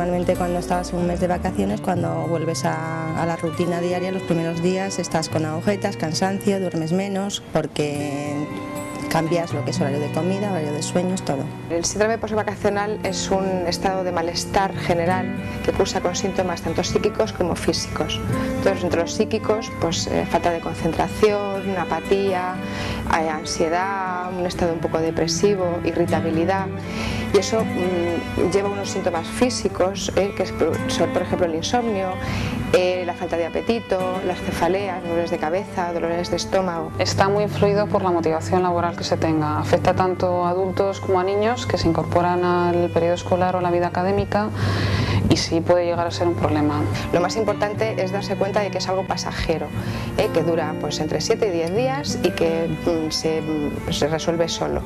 estabas un mes de vacaciones, cuando vuelves a, a la rutina diaria, los primeros días estás con agujetas, cansancio, duermes menos, porque cambias lo que es horario de comida, horario de sueños, todo. El síndrome postvacacional es un estado de malestar general que cursa con síntomas tanto psíquicos como físicos. Entonces, entre los psíquicos, pues eh, falta de concentración, apatía, hay ansiedad, un estado un poco depresivo, irritabilidad. Y eso mm, lleva unos síntomas físicos, eh, que son por ejemplo el insomnio, eh, la falta de apetito, las cefaleas, dolores de cabeza, dolores de estómago. Está muy influido por la motivación laboral que se tenga. Afecta tanto a adultos como a niños que se incorporan al periodo escolar o a la vida académica y sí puede llegar a ser un problema. Lo más importante es darse cuenta de que es algo pasajero, ¿eh? que dura pues entre 7 y 10 días y que mm, se, se, resuelve solo.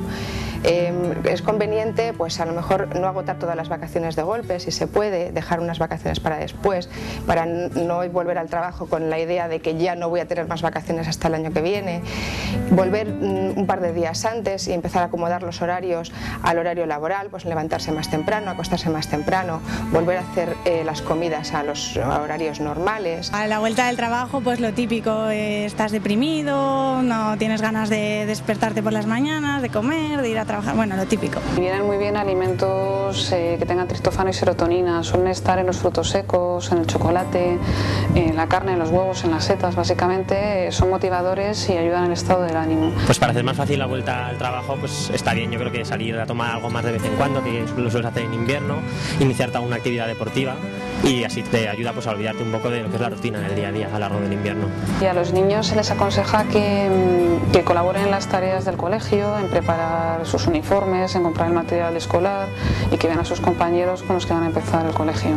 Eh, es conveniente pues a lo mejor no agotar todas las vacaciones de golpe, si se puede, dejar unas vacaciones para después, para no volver al trabajo con la idea de que ya no voy a tener más vacaciones hasta el año que viene, volver mm, un par de días antes y empezar a acomodar los horarios al horario laboral, pues levantarse más temprano, acostarse más temprano, volver a hacer eh, las comidas a los horarios normales. A la vuelta del trabajo, pues lo típico, eh, estás deprimido, no tienes ganas de despertarte por las mañanas, de comer, de ir a trabajar, bueno, lo típico. Vienen muy bien alimentos eh, que tengan triptofano y serotonina, suelen estar en los frutos secos, en el chocolate, en la carne, en los huevos, en las setas, básicamente son motivadores y ayudan el estado del ánimo. Pues para hacer más fácil la vuelta al trabajo, pues está bien, yo creo que salir a tomar algo más de vez en cuando, que lo sueles hacer en invierno, iniciarte alguna actividad deportiva y así te ayuda pues, a olvidarte un poco de lo que es la rutina del día a día a lo largo del invierno. Y a los niños se les aconseja que, mm, que colaboren en las tareas del colegio, en preparar sus uniformes, en comprar el material escolar y que vean a sus compañeros con los que van a empezar el colegio.